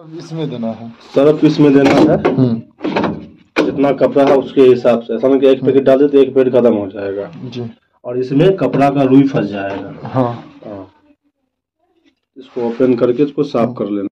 इसमें देना है। सर्फ इसमें देना है। हम्म। जितना कपड़ा है उसके हिसाब से। समझ के एक पैकेट डाल दे तो एक पैकेट खत्म हो जाएगा। जी। और इसमें कपड़ा का रुई फंस जाएगा। हाँ।, हाँ। इसको ओपन करके इसको साफ़ कर लेना।